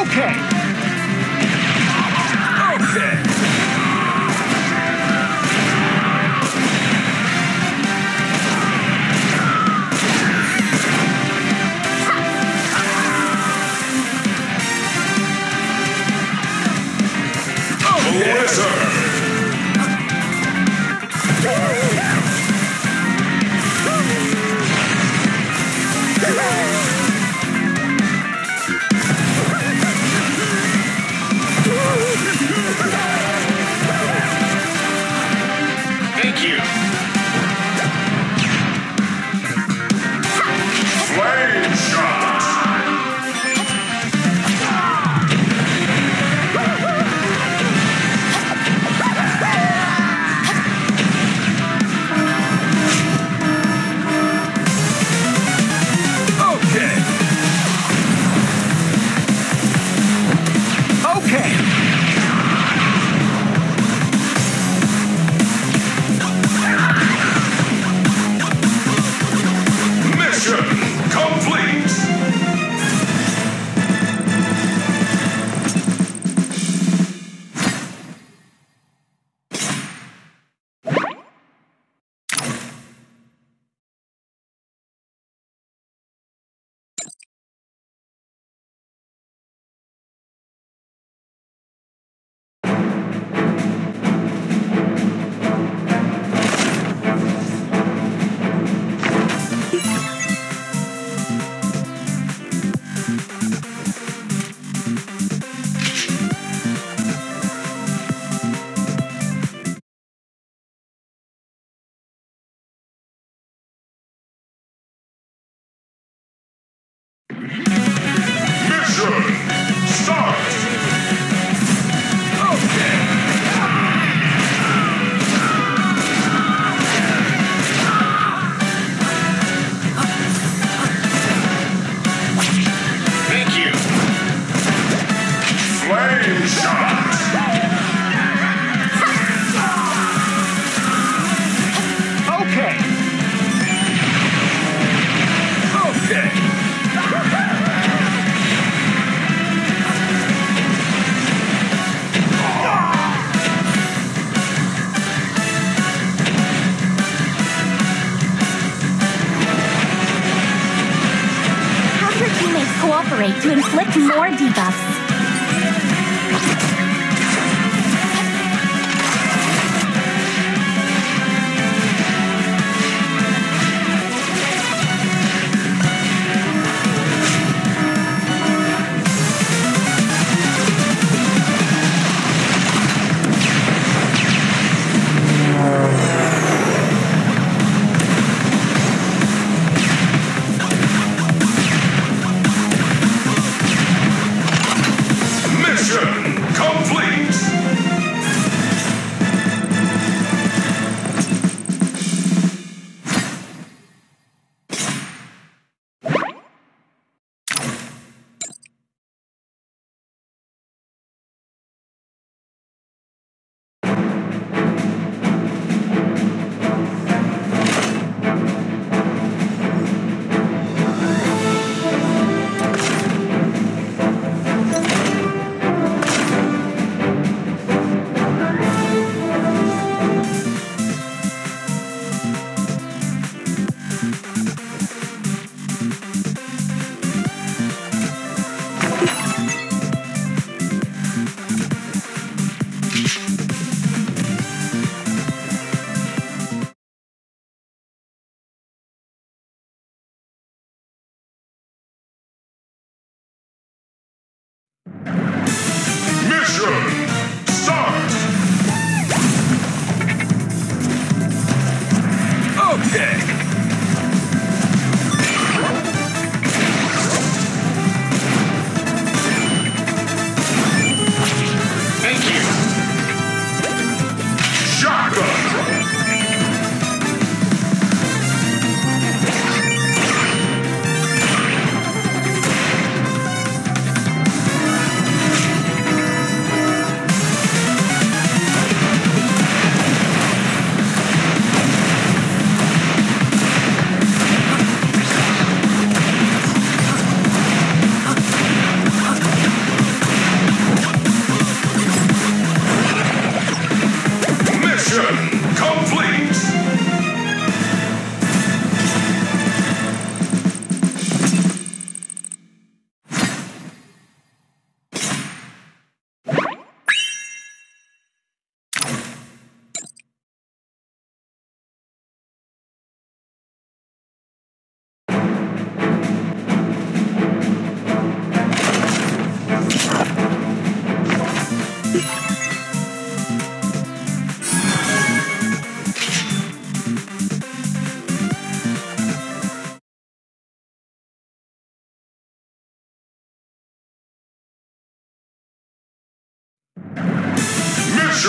Okay. Mission start.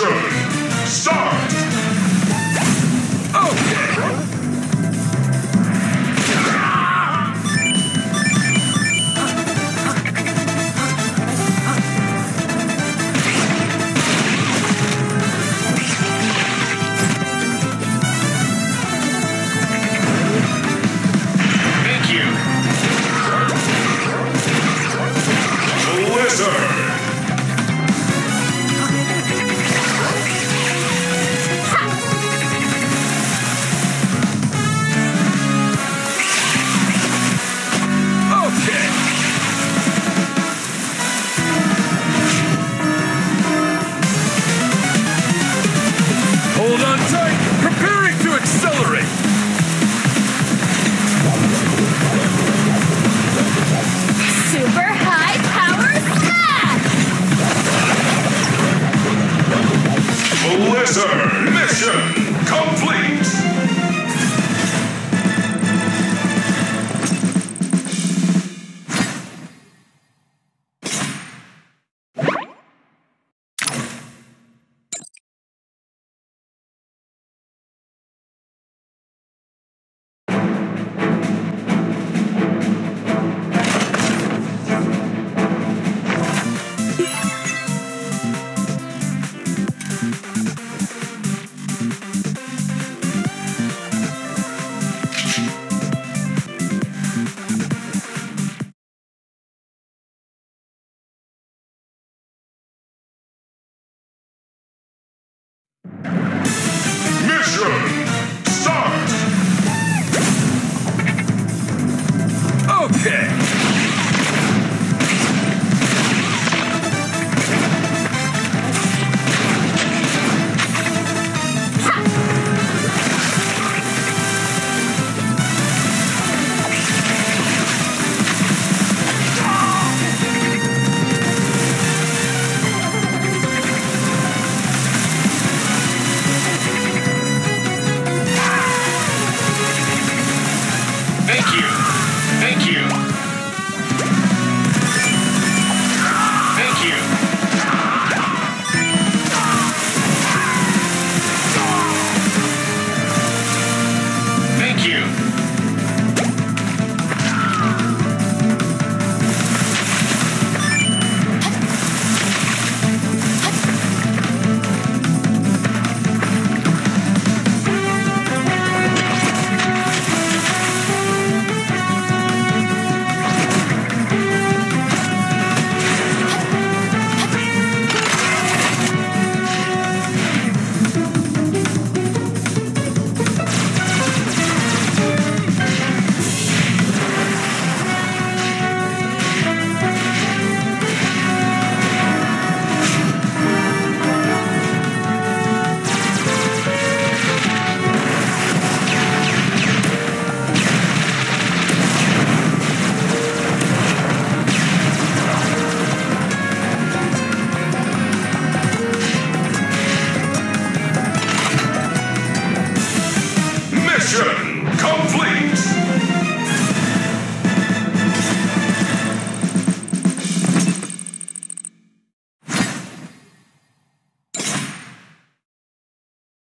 Mission start! Mission